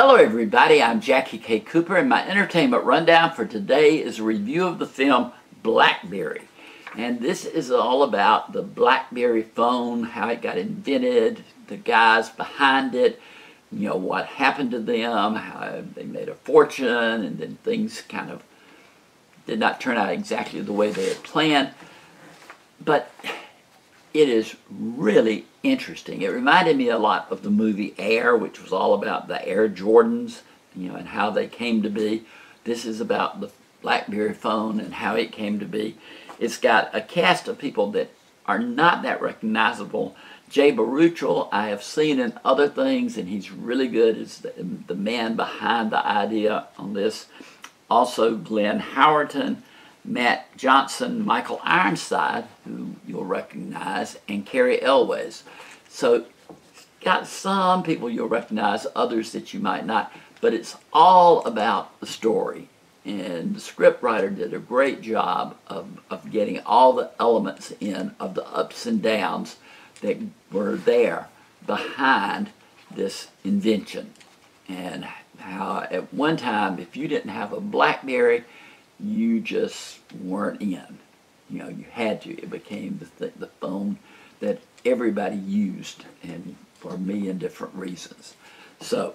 Hello everybody, I'm Jackie K. Cooper and my entertainment rundown for today is a review of the film Blackberry. And this is all about the Blackberry phone, how it got invented, the guys behind it, you know, what happened to them, how they made a fortune, and then things kind of did not turn out exactly the way they had planned. But it is really interesting. It reminded me a lot of the movie Air, which was all about the Air Jordans, you know, and how they came to be. This is about the BlackBerry phone and how it came to be. It's got a cast of people that are not that recognizable. Jay Baruchel, I have seen in other things, and he's really good as the, the man behind the idea on this. Also, Glenn Howerton, Matt Johnson, Michael Ironside, who you'll recognize, and Cary Elwes. So, got some people you'll recognize, others that you might not, but it's all about the story. And the scriptwriter did a great job of, of getting all the elements in of the ups and downs that were there behind this invention. And how at one time, if you didn't have a Blackberry, you just weren't in. You know, you had to. It became the, th the phone that everybody used, and for a million different reasons. So,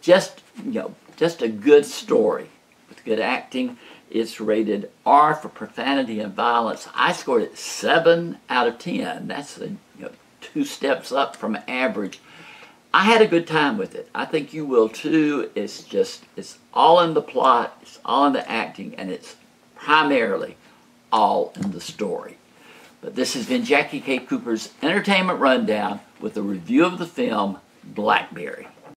just you know, just a good story with good acting. It's rated R for profanity and violence. I scored it seven out of ten. That's a, you know, two steps up from average. I had a good time with it. I think you will too. It's just, it's all in the plot, it's all in the acting, and it's primarily all in the story. But this has been Jackie K. Cooper's Entertainment Rundown with a review of the film Blackberry.